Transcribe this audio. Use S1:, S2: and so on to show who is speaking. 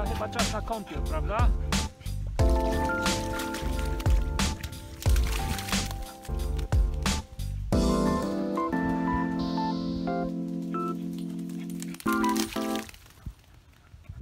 S1: chyba czas na kąpiel, prawda?